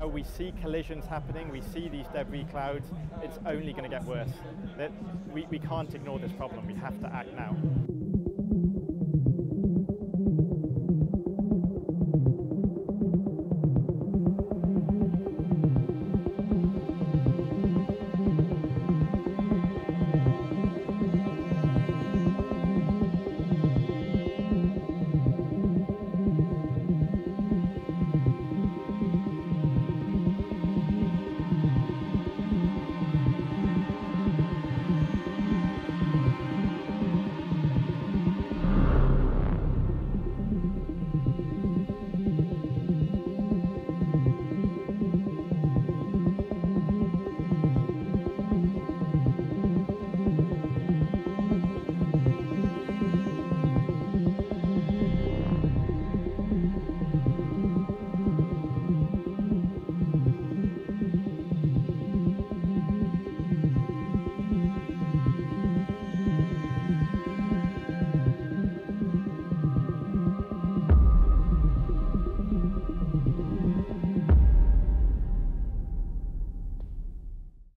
Oh, we see collisions happening, we see these debris clouds, it's only going to get worse. We, we can't ignore this problem, we have to act now.